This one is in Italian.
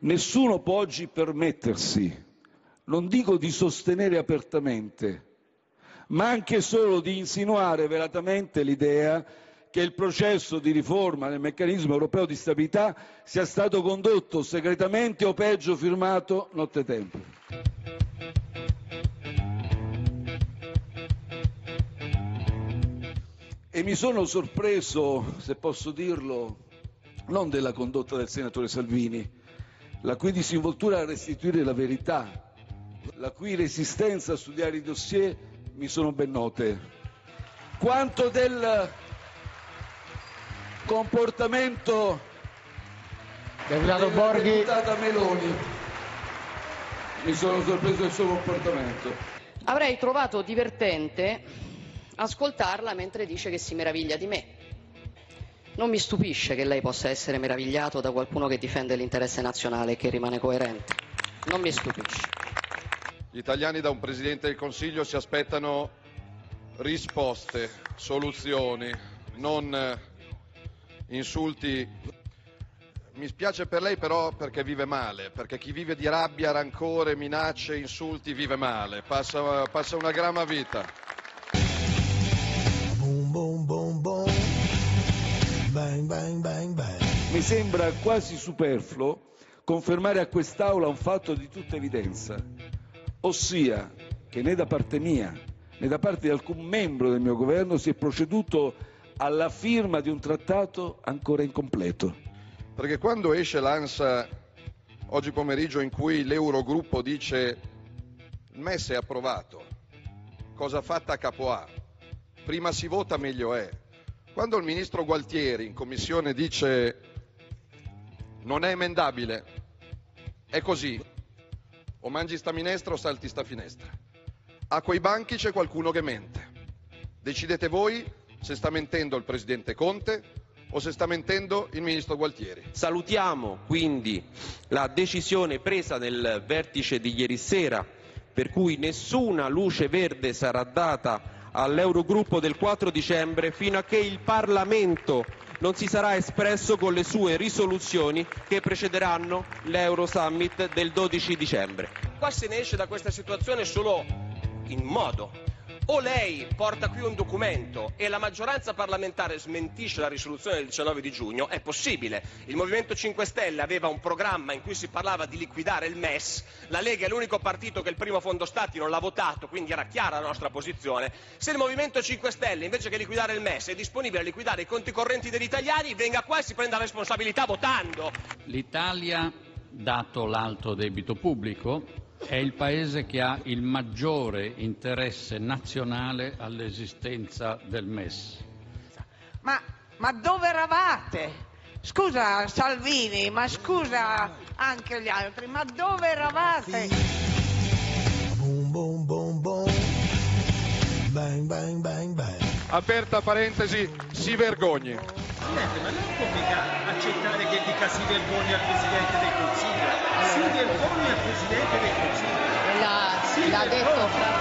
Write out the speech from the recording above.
Nessuno può oggi permettersi, non dico di sostenere apertamente, ma anche solo di insinuare velatamente l'idea che il processo di riforma del meccanismo europeo di stabilità sia stato condotto segretamente o peggio firmato nottetempo. E mi sono sorpreso, se posso dirlo, non della condotta del senatore Salvini, la cui disinvoltura a restituire la verità, la cui resistenza a studiare i dossier mi sono ben note, quanto del comportamento Deputato Borghi. deputata Meloni. Mi sono sorpreso del suo comportamento. Avrei trovato divertente ascoltarla mentre dice che si meraviglia di me. Non mi stupisce che lei possa essere meravigliato da qualcuno che difende l'interesse nazionale e che rimane coerente. Non mi stupisce. Gli italiani da un Presidente del Consiglio si aspettano risposte, soluzioni, non eh, insulti. Mi spiace per lei però perché vive male, perché chi vive di rabbia, rancore, minacce, insulti vive male, passa, passa una grama vita. Boom, boom, boom, Mi sembra quasi superfluo confermare a quest'Aula un fatto di tutta evidenza, ossia che né da parte mia né da parte di alcun membro del mio governo si è proceduto alla firma di un trattato ancora incompleto. Perché quando esce l'ANSA oggi pomeriggio in cui l'Eurogruppo dice il MES è approvato, cosa fatta a capo A, prima si vota meglio è. Quando il ministro Gualtieri in commissione dice non è emendabile, è così, o mangi sta minestra o salti sta finestra. A quei banchi c'è qualcuno che mente. Decidete voi se sta mentendo il presidente Conte o se sta mentendo il ministro Gualtieri. Salutiamo quindi la decisione presa nel vertice di ieri sera, per cui nessuna luce verde sarà data all'Eurogruppo del 4 dicembre fino a che il Parlamento non si sarà espresso con le sue risoluzioni che precederanno l'Euro Summit del 12 dicembre. Qua se ne esce da questa situazione solo in modo. O lei porta qui un documento e la maggioranza parlamentare smentisce la risoluzione del 19 di giugno, è possibile. Il Movimento 5 Stelle aveva un programma in cui si parlava di liquidare il MES, la Lega è l'unico partito che il primo fondo stati non l'ha votato, quindi era chiara la nostra posizione. Se il Movimento 5 Stelle invece che liquidare il MES è disponibile a liquidare i conti correnti degli italiani, venga qua e si prenda la responsabilità votando. L'Italia, dato l'alto debito pubblico, è il paese che ha il maggiore interesse nazionale all'esistenza del MES. Ma, ma dove eravate? Scusa Salvini, ma scusa anche gli altri, ma dove eravate? Boom, boom, boom, boom. Bang, bang, bang, bang. Aperta parentesi, si vergogni. Presidente, ma lei può mica accettare che dica si vergogna al Presidente del Consiglio? Si vergogna al Presidente del Consiglio? L'ha, l'ha detto vergogna.